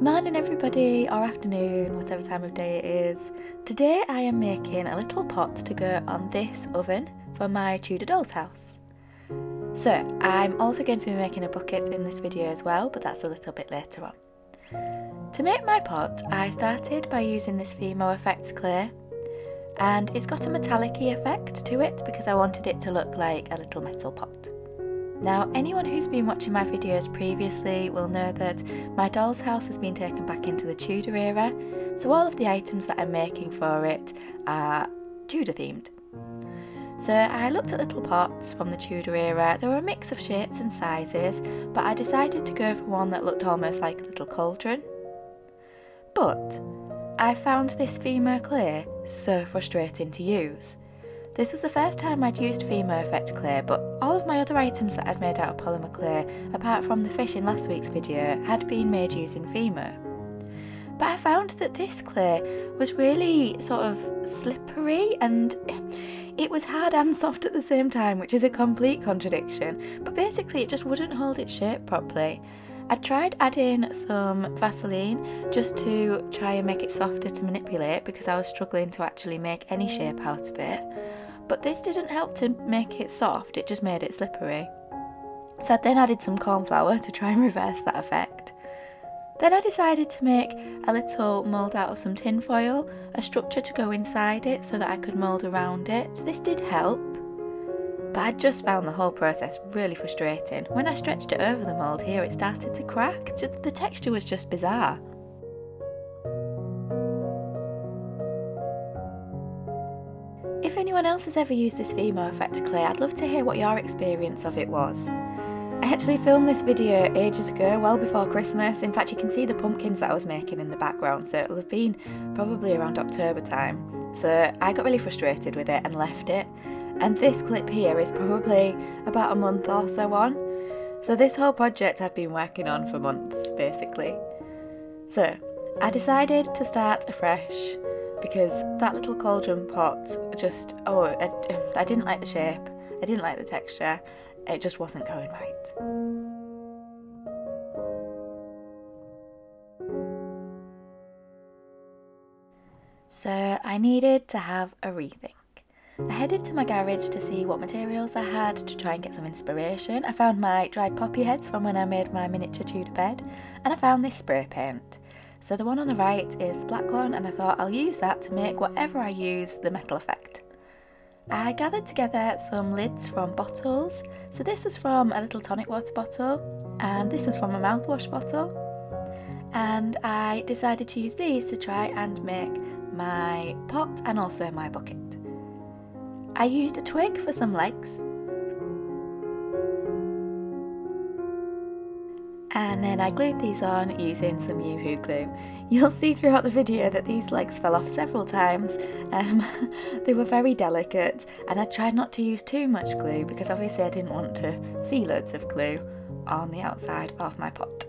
Morning, everybody, or afternoon, whatever time of day it is. Today I am making a little pot to go on this oven for my Tudor doll's house. So, I'm also going to be making a bucket in this video as well, but that's a little bit later on. To make my pot, I started by using this Fimo Effects clay, and it's got a metallic effect to it because I wanted it to look like a little metal pot. Now, anyone who's been watching my videos previously will know that my doll's house has been taken back into the Tudor era, so all of the items that I'm making for it are Tudor themed. So I looked at little pots from the Tudor era. There were a mix of shapes and sizes, but I decided to go for one that looked almost like a little cauldron. But I found this Fimo clay so frustrating to use. This was the first time I'd used Fimo Effect Clay, but all of my other items that I'd made out of polymer clay, apart from the fish in last week's video, had been made using Fimo. But I found that this clear was really sort of slippery and it was hard and soft at the same time, which is a complete contradiction, but basically it just wouldn't hold its shape properly. I tried adding some Vaseline just to try and make it softer to manipulate because I was struggling to actually make any shape out of it but this didn't help to make it soft, it just made it slippery. So I then added some corn flour to try and reverse that effect. Then I decided to make a little mould out of some tin foil, a structure to go inside it so that I could mould around it. This did help, but I just found the whole process really frustrating. When I stretched it over the mould here, it started to crack. The texture was just bizarre. Else has ever used this Fimo effect clay, I'd love to hear what your experience of it was. I actually filmed this video ages ago, well before Christmas. In fact, you can see the pumpkins that I was making in the background, so it'll have been probably around October time. So I got really frustrated with it and left it. And this clip here is probably about a month or so on. So this whole project I've been working on for months, basically. So I decided to start afresh because that little cauldron pot just, oh, I, I didn't like the shape, I didn't like the texture, it just wasn't going right. So I needed to have a rethink. I headed to my garage to see what materials I had to try and get some inspiration. I found my dried poppy heads from when I made my miniature Tudor bed, and I found this spray paint. So the one on the right is the black one and I thought I'll use that to make whatever I use the metal effect. I gathered together some lids from bottles. So this was from a little tonic water bottle and this was from a mouthwash bottle. And I decided to use these to try and make my pot and also my bucket. I used a twig for some legs and then I glued these on using some UHU glue. You'll see throughout the video that these legs fell off several times. Um, they were very delicate and I tried not to use too much glue because obviously I didn't want to see loads of glue on the outside of my pot.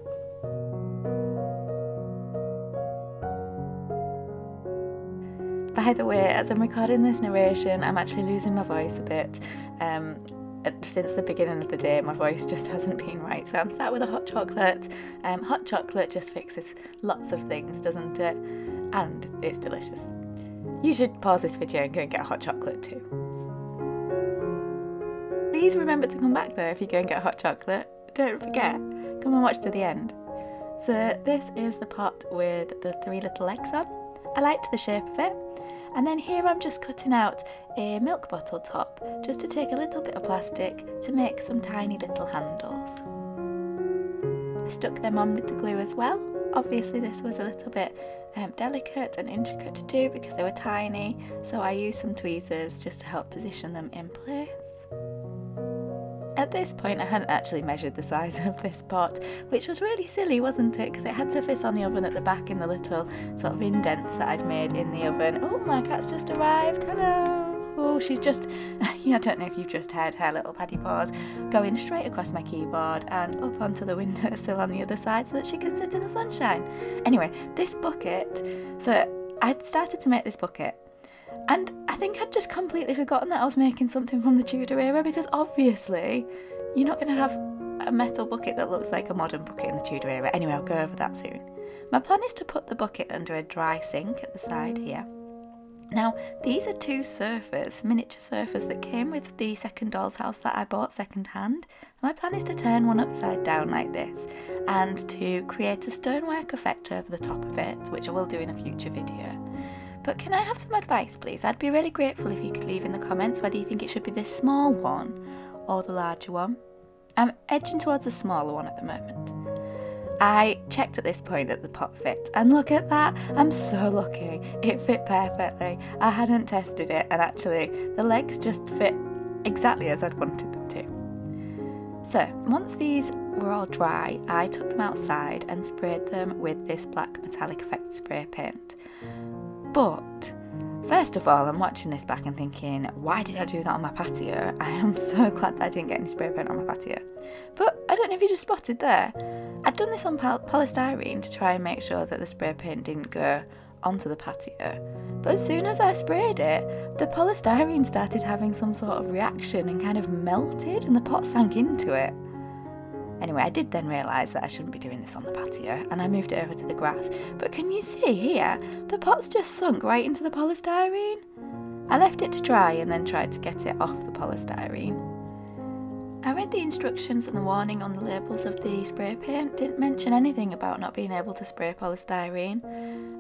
By the way, as I'm recording this narration, I'm actually losing my voice a bit. Um, since the beginning of the day, my voice just hasn't been right. So I'm sat with a hot chocolate. Um, hot chocolate just fixes lots of things, doesn't it? And it's delicious. You should pause this video and go and get a hot chocolate too. Please remember to come back though if you go and get a hot chocolate. Don't forget, come and watch to the end. So this is the pot with the three little legs on. I liked the shape of it. And then here I'm just cutting out a milk bottle top just to take a little bit of plastic to make some tiny little handles. I stuck them on with the glue as well. Obviously this was a little bit um, delicate and intricate to do because they were tiny so I used some tweezers just to help position them in place. At this point I hadn't actually measured the size of this pot, which was really silly wasn't it, because it had to fit on the oven at the back in the little sort of indents that I'd made in the oven. Oh, my cat's just arrived, hello! Oh, she's just, I don't know if you've just heard her little paddy paws going straight across my keyboard and up onto the windowsill on the other side so that she can sit in the sunshine. Anyway, this bucket, so I'd started to make this bucket and I think I'd just completely forgotten that I was making something from the Tudor era because obviously you're not going to have a metal bucket that looks like a modern bucket in the Tudor era. Anyway, I'll go over that soon. My plan is to put the bucket under a dry sink at the side here. Now, these are two surfers, miniature surfers, that came with the second doll's house that I bought second hand. My plan is to turn one upside down like this and to create a stonework effect over the top of it, which I will do in a future video. But can I have some advice, please? I'd be really grateful if you could leave in the comments whether you think it should be the small one or the larger one. I'm edging towards the smaller one at the moment. I checked at this point that the pot fit, and look at that, I'm so lucky. It fit perfectly. I hadn't tested it, and actually, the legs just fit exactly as I'd wanted them to. So, once these were all dry, I took them outside and sprayed them with this black metallic effect spray paint. But First of all, I'm watching this back and thinking, why did I do that on my patio? I am so glad that I didn't get any spray paint on my patio. But I don't know if you just spotted there. I'd done this on polystyrene to try and make sure that the spray paint didn't go onto the patio. But as soon as I sprayed it, the polystyrene started having some sort of reaction and kind of melted, and the pot sank into it. Anyway, I did then realise that I shouldn't be doing this on the patio and I moved it over to the grass. But can you see here? The pot's just sunk right into the polystyrene. I left it to dry and then tried to get it off the polystyrene. I read the instructions and the warning on the labels of the spray paint didn't mention anything about not being able to spray polystyrene.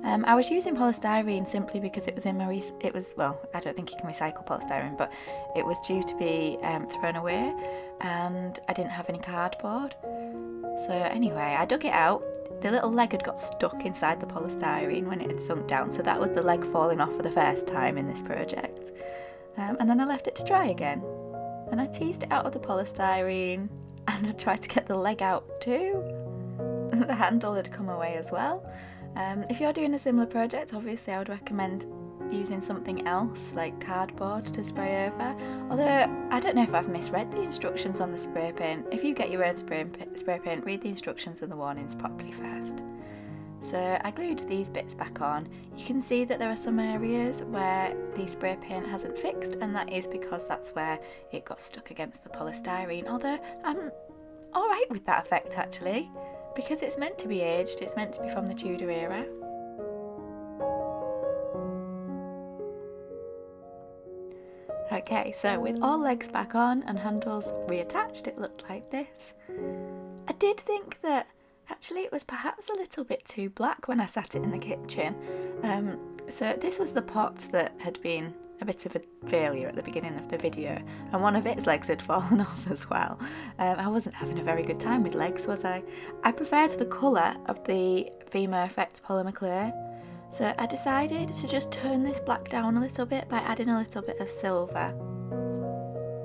Um, I was using polystyrene simply because it was in my it was well I don't think you can recycle polystyrene but it was due to be um, thrown away and I didn't have any cardboard. So anyway, I dug it out. The little leg had got stuck inside the polystyrene when it had sunk down, so that was the leg falling off for the first time in this project. Um, and then I left it to dry again. Then I teased it out of the polystyrene and I tried to get the leg out too. the handle had come away as well. Um, if you're doing a similar project, obviously I would recommend using something else like cardboard to spray over. Although I don't know if I've misread the instructions on the spray paint. If you get your own spray, spray paint, read the instructions and the warnings properly first. So I glued these bits back on. You can see that there are some areas where the spray paint hasn't fixed and that is because that's where it got stuck against the polystyrene. Although I'm alright with that effect actually because it's meant to be aged, it's meant to be from the Tudor era. Okay, so with all legs back on and handles reattached, it looked like this. I did think that actually it was perhaps a little bit too black when I sat it in the kitchen. Um, so this was the pot that had been a bit of a failure at the beginning of the video and one of its legs had fallen off as well. Um, I wasn't having a very good time with legs, was I? I preferred the colour of the Fimo Effect polymer clay so I decided to just turn this black down a little bit by adding a little bit of silver.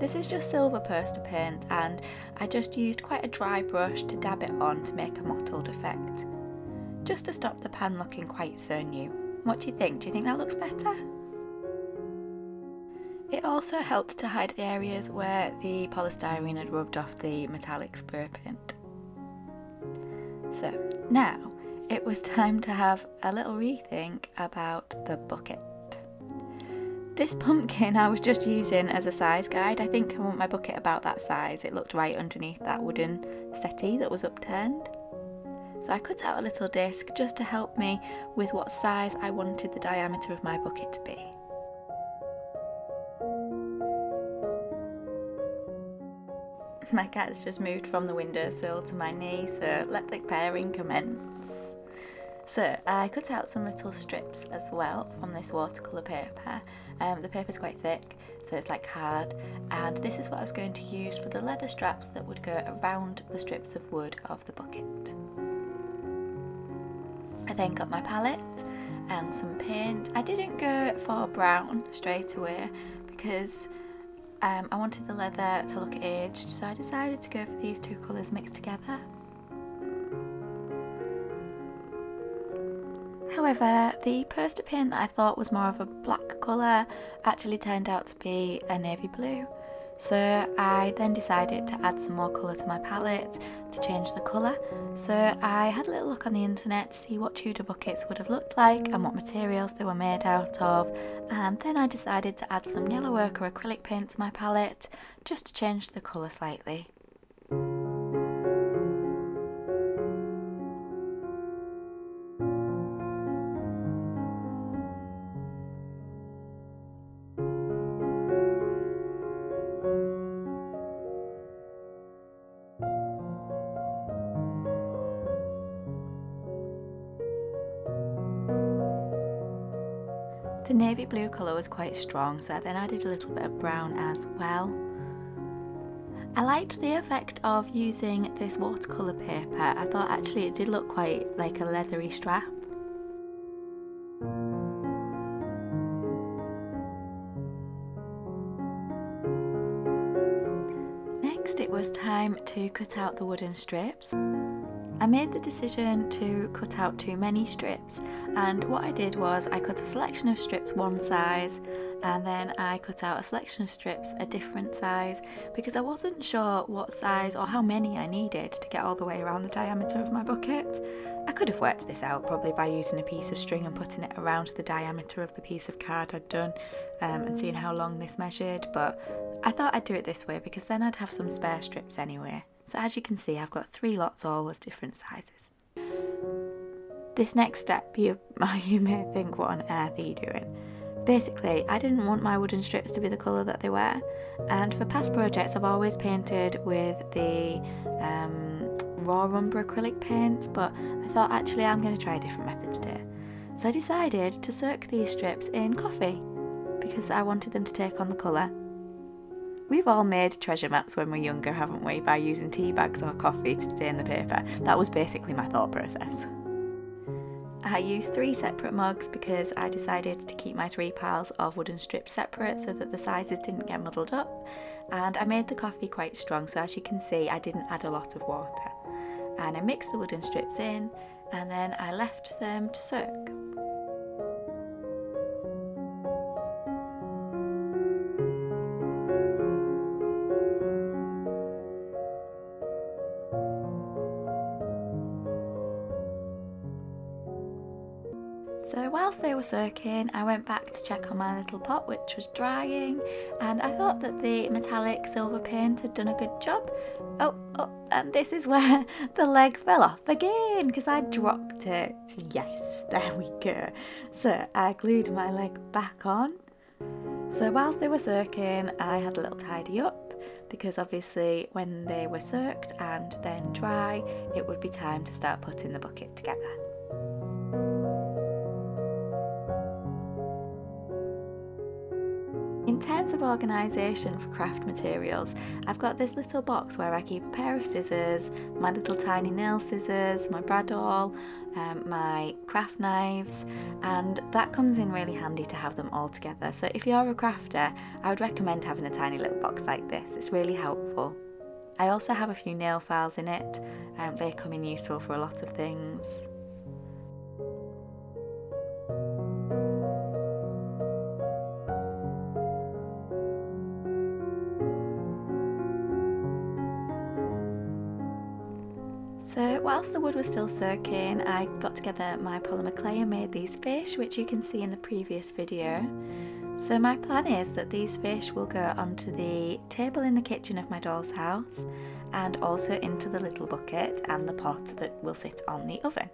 This is just silver poster paint and I just used quite a dry brush to dab it on to make a mottled effect. Just to stop the pan looking quite so new. What do you think? Do you think that looks better? It also helped to hide the areas where the polystyrene had rubbed off the metallic spray paint. So now it was time to have a little rethink about the bucket. This pumpkin I was just using as a size guide. I think I want my bucket about that size. It looked right underneath that wooden settee that was upturned. So I cut out a little disc just to help me with what size I wanted the diameter of my bucket to be. My cat's just moved from the windowsill to my knee, so let the pairing commence. So I cut out some little strips as well from this watercolour paper. Um, the paper's quite thick, so it's like hard, and this is what I was going to use for the leather straps that would go around the strips of wood of the bucket. I then got my palette and some paint. I didn't go for brown straight away because um, I wanted the leather to look aged, so I decided to go for these two colours mixed together. However, the poster paint that I thought was more of a black colour actually turned out to be a navy blue. So I then decided to add some more colour to my palette to change the colour. So I had a little look on the internet to see what Tudor buckets would have looked like and what materials they were made out of. And then I decided to add some yellow ochre acrylic paint to my palette just to change the colour slightly. Navy blue colour was quite strong, so I then added a little bit of brown as well. I liked the effect of using this watercolour paper. I thought actually it did look quite like a leathery strap. Next it was time to cut out the wooden strips. I made the decision to cut out too many strips and what I did was I cut a selection of strips one size and then I cut out a selection of strips a different size because I wasn't sure what size or how many I needed to get all the way around the diameter of my bucket. I could have worked this out probably by using a piece of string and putting it around the diameter of the piece of card I'd done um, and seeing how long this measured but I thought I'd do it this way because then I'd have some spare strips anyway. So as you can see, I've got three lots all as different sizes. This next step, you, you may think, what on earth are you doing? Basically, I didn't want my wooden strips to be the colour that they were, and for past projects I've always painted with the um, raw umber acrylic paints, but I thought actually I'm going to try a different method today. So I decided to soak these strips in coffee, because I wanted them to take on the colour We've all made treasure maps when we're younger, haven't we, by using tea bags or coffee to stain the paper. That was basically my thought process. I used three separate mugs because I decided to keep my three piles of wooden strips separate so that the sizes didn't get muddled up. And I made the coffee quite strong, so as you can see, I didn't add a lot of water. And I mixed the wooden strips in and then I left them to soak. Were soaking, I went back to check on my little pot which was drying and I thought that the metallic silver paint had done a good job. Oh, oh, and this is where the leg fell off again because I dropped it. Yes, there we go. So I glued my leg back on. So whilst they were soaking, I had a little tidy up because obviously when they were soaked and then dry, it would be time to start putting the bucket together. Terms of organisation for craft materials, I've got this little box where I keep a pair of scissors, my little tiny nail scissors, my bradawl, um, my craft knives, and that comes in really handy to have them all together. So if you're a crafter, I would recommend having a tiny little box like this, it's really helpful. I also have a few nail files in it, um, they come in useful for a lot of things. Was still soaking, I got together my polymer clay and made these fish, which you can see in the previous video. So my plan is that these fish will go onto the table in the kitchen of my doll's house and also into the little bucket and the pot that will sit on the oven.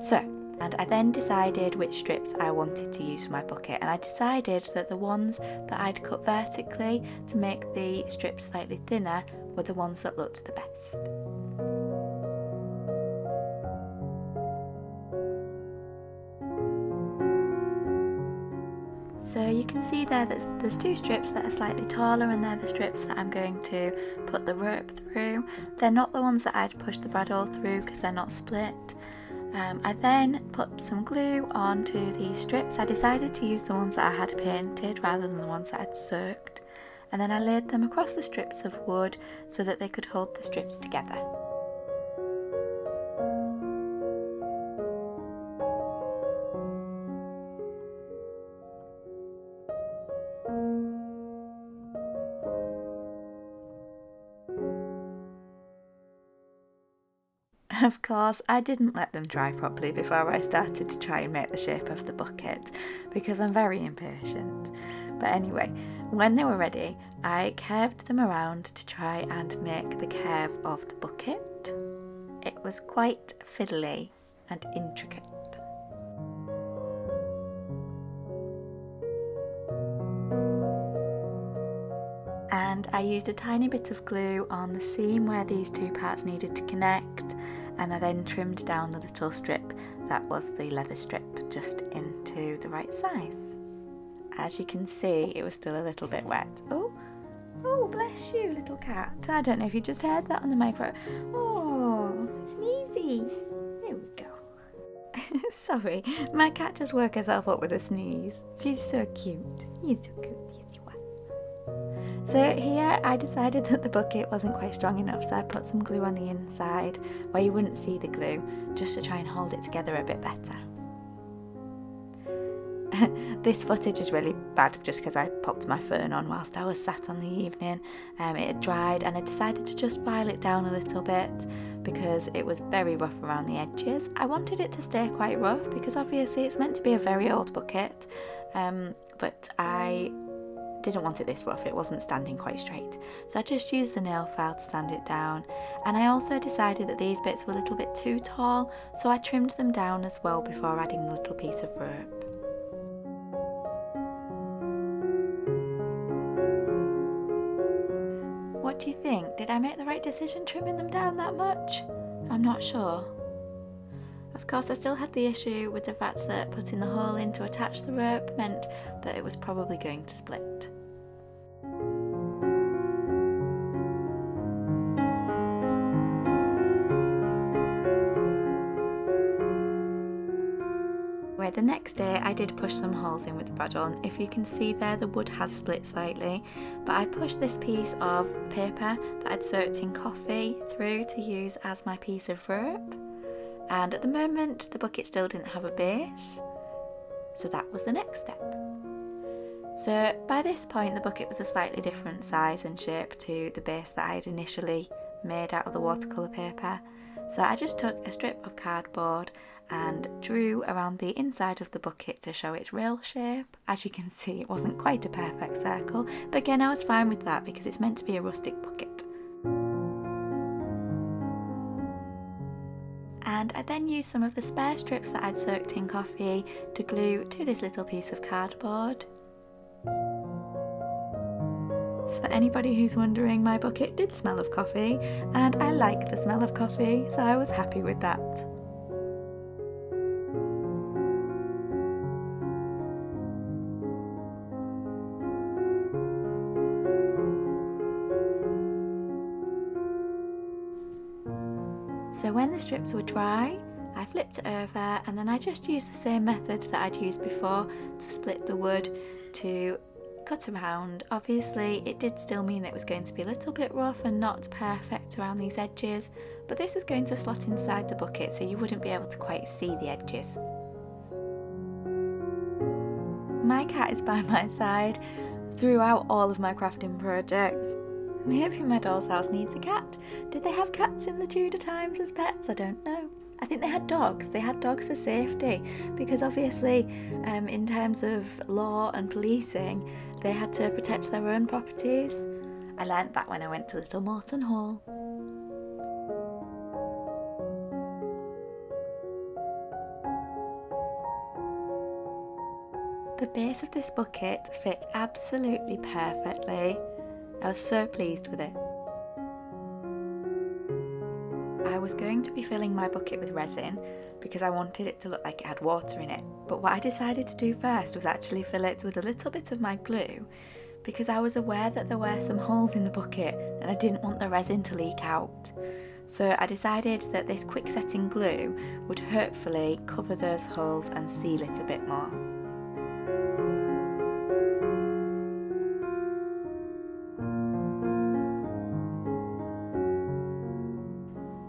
So, and I then decided which strips I wanted to use for my bucket and I decided that the ones that I'd cut vertically to make the strips slightly thinner were the ones that looked the best. So you can see there that there's two strips that are slightly taller and they're the strips that I'm going to put the rope through. They're not the ones that I'd push the bradawl through because they're not split. Um, I then put some glue onto these strips. I decided to use the ones that I had painted rather than the ones that I'd soaked. And then I laid them across the strips of wood so that they could hold the strips together. Of course, I didn't let them dry properly before I started to try and make the shape of the bucket because I'm very impatient. But anyway, when they were ready, I curved them around to try and make the curve of the bucket. It was quite fiddly and intricate. and I used a tiny bit of glue on the seam where these two parts needed to connect and I then trimmed down the little strip that was the leather strip just into the right size. as you can see, it was still a little bit wet. Oh, oh, bless you, little cat. I don't know if you just heard that on the micro. Oh, sneezy. There we go. Sorry, my cat just woke herself up with a sneeze. She's so cute. You're so cute. So here I decided that the bucket wasn't quite strong enough, so I put some glue on the inside where you wouldn't see the glue, just to try and hold it together a bit better. this footage is really bad just because I popped my phone on whilst I was sat on the evening. Um, it had dried and I decided to just file it down a little bit because it was very rough around the edges. I wanted it to stay quite rough because obviously it's meant to be a very old bucket, um, but I didn't want it this rough, it wasn't standing quite straight. So I just used the nail file to sand it down. And I also decided that these bits were a little bit too tall, so I trimmed them down as well before adding the little piece of rope. What do you think? Did I make the right decision trimming them down that much? I'm not sure. Of course, I still had the issue with the fact that putting the hole in to attach the rope meant that it was probably going to split. The next day I did push some holes in with the bradawl on. if you can see there the wood has split slightly but I pushed this piece of paper that I'd soaked in coffee through to use as my piece of rope and at the moment the bucket still didn't have a base so that was the next step. So by this point the bucket was a slightly different size and shape to the base that I had initially made out of the watercolour paper so I just took a strip of cardboard and drew around the inside of the bucket to show its real shape. As you can see, it wasn't quite a perfect circle, but again, I was fine with that because it's meant to be a rustic bucket. And I then used some of the spare strips that I'd soaked in coffee to glue to this little piece of cardboard. For anybody who's wondering, my bucket did smell of coffee, and I like the smell of coffee, so I was happy with that. So when the strips were dry, I flipped it over and then I just used the same method that I'd used before to split the wood to cut around. Obviously it did still mean it was going to be a little bit rough and not perfect around these edges, but this was going to slot inside the bucket so you wouldn't be able to quite see the edges. My cat is by my side throughout all of my crafting projects. Maybe my doll's house needs a cat. Did they have cats in the Tudor times as pets? I don't know. I think they had dogs. They had dogs for safety because obviously, um, in terms of law and policing, they had to protect their own properties. I learnt that when I went to Little Moreton Hall. The base of this bucket fit absolutely perfectly. I was so pleased with it. I was going to be filling my bucket with resin because I wanted it to look like it had water in it. But what I decided to do first was actually fill it with a little bit of my glue because I was aware that there were some holes in the bucket and I didn't want the resin to leak out. So I decided that this quick setting glue would hopefully cover those holes and seal it a bit more.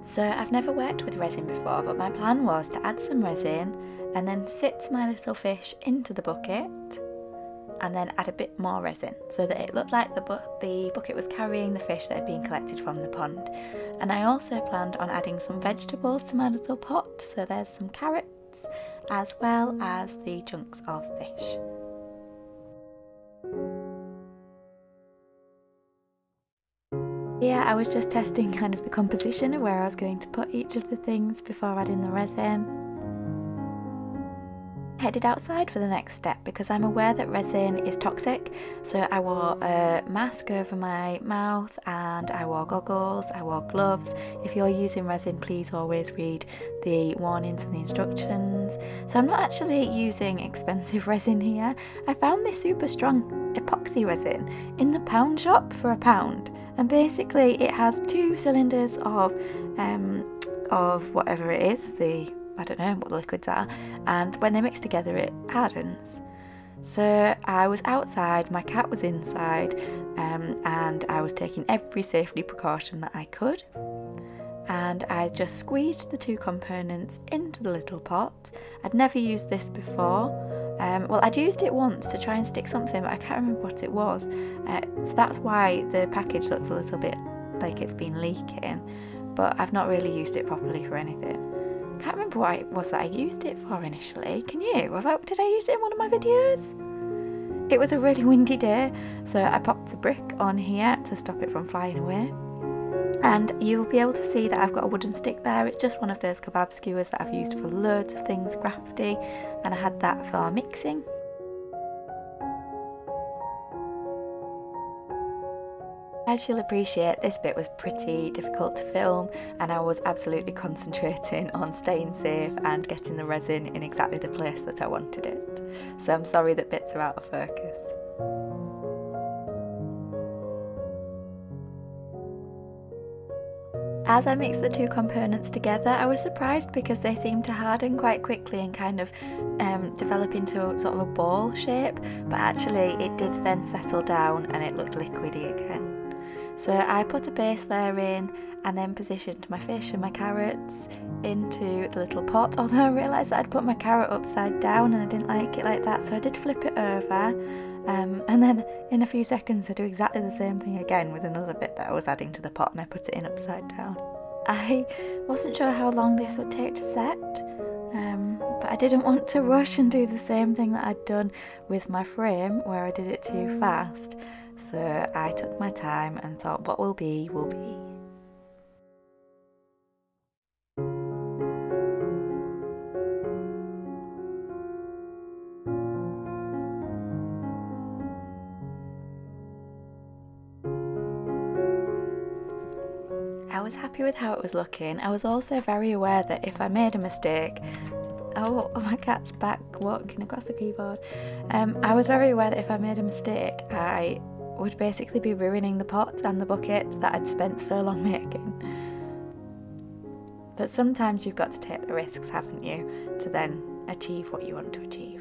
So I've never worked with resin before, but my plan was to add some resin and then sit my little fish into the bucket and then add a bit more resin so that it looked like the, bu the bucket was carrying the fish that had been collected from the pond. And I also planned on adding some vegetables to my little pot, so there's some carrots as well as the chunks of fish. Yeah, I was just testing kind of the composition of where I was going to put each of the things before adding the resin. Headed outside for the next step because I'm aware that resin is toxic. So I wore a mask over my mouth and I wore goggles, I wore gloves. If you're using resin, please always read the warnings and the instructions. So I'm not actually using expensive resin here. I found this super strong epoxy resin in the pound shop for a pound. And basically it has two cylinders of um, of whatever it is, the I don't know what the liquids are, and when they mix together, it hardens. So I was outside, my cat was inside, um, and I was taking every safety precaution that I could. And I just squeezed the two components into the little pot. I'd never used this before. Um, well, I'd used it once to try and stick something, but I can't remember what it was. Uh, so that's why the package looks a little bit like it's been leaking, but I've not really used it properly for anything can't remember what it was that I used it for initially. Can you? Did I use it in one of my videos? It was a really windy day, so I popped the brick on here to stop it from flying away. And you'll be able to see that I've got a wooden stick there. It's just one of those kebab skewers that I've used for loads of things crafty, and I had that for mixing. As you'll appreciate, this bit was pretty difficult to film and I was absolutely concentrating on staying safe and getting the resin in exactly the place that I wanted it. So I'm sorry that bits are out of focus. As I mixed the two components together, I was surprised because they seemed to harden quite quickly and kind of um, develop into sort of a ball shape, but actually it did then settle down and it looked liquidy again. So I put a base layer in and then positioned my fish and my carrots into the little pot. Although I realised that I'd put my carrot upside down and I didn't like it like that, so I did flip it over. Um, and then in a few seconds, I do exactly the same thing again with another bit that I was adding to the pot and I put it in upside down. I wasn't sure how long this would take to set, um, but I didn't want to rush and do the same thing that I'd done with my frame where I did it too fast so I took my time and thought what will be, will be. I was happy with how it was looking. I was also very aware that if I made a mistake, oh, my cat's back walking across the keyboard. Um, I was very aware that if I made a mistake, I would basically be ruining the pot and the bucket that I'd spent so long making. But sometimes you've got to take the risks, haven't you, to then achieve what you want to achieve.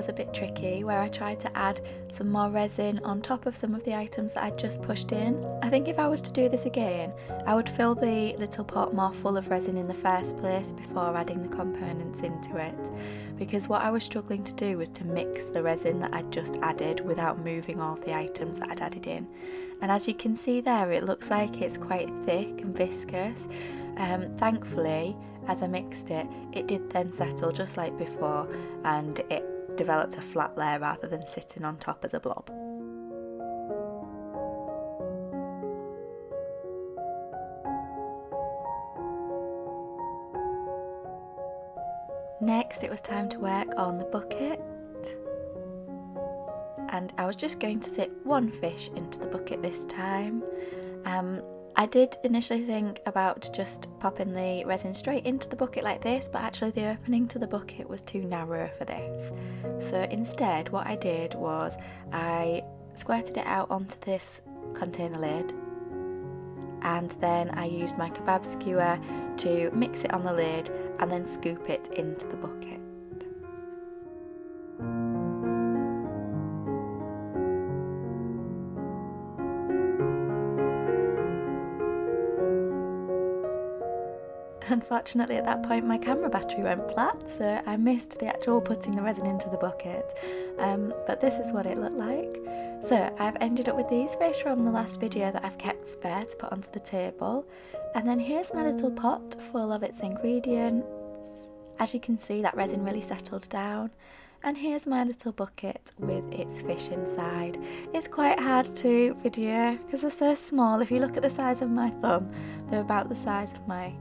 Was a bit tricky where I tried to add some more resin on top of some of the items that I'd just pushed in. I think if I was to do this again, I would fill the little pot more full of resin in the first place before adding the components into it. Because what I was struggling to do was to mix the resin that I'd just added without moving all the items that I'd added in. And as you can see there, it looks like it's quite thick and viscous. Um, thankfully, as I mixed it, it did then settle just like before and it developed a flat layer rather than sitting on top as a blob. Next, it was time to work on the bucket. And I was just going to sit one fish into the bucket this time. Um, I did initially think about just popping the resin straight into the bucket like this, but actually the opening to the bucket was too narrow for this. So instead, what I did was I squirted it out onto this container lid and then I used my kebab skewer to mix it on the lid and then scoop it into the bucket. Unfortunately at that point my camera battery went flat so I missed the actual putting the resin into the bucket um, but this is what it looked like. So I've ended up with these fish from the last video that I've kept spare to put onto the table and then here's my little pot full of its ingredients. As you can see that resin really settled down And here's my little bucket with its fish inside. It's quite hard to video because they're so small. If you look at the size of my thumb, they're about the size of my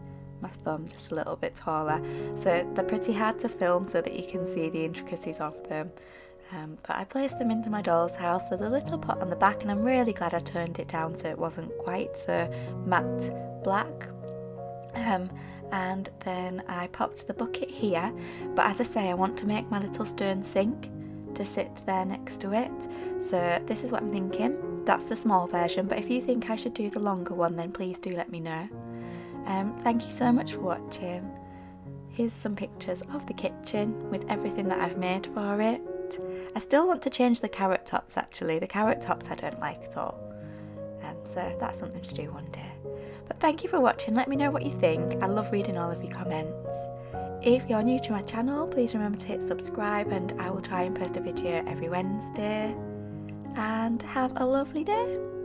my thumb, just a little bit taller. So they're pretty hard to film so that you can see the intricacies of them. Um, but I placed them into my doll's house with a little pot on the back and I'm really glad I turned it down so it wasn't quite so matte black. Um, and then I popped the bucket here but as I say I want to make my little stone sink to sit there next to it so this is what I'm thinking that's the small version but if you think I should do the longer one then please do let me know um, thank you so much for watching here's some pictures of the kitchen with everything that I've made for it I still want to change the carrot tops actually the carrot tops I don't like at all um, so that's something to do one day but thank you for watching, let me know what you think. I love reading all of your comments. If you're new to my channel, please remember to hit subscribe and I will try and post a video every Wednesday. And have a lovely day.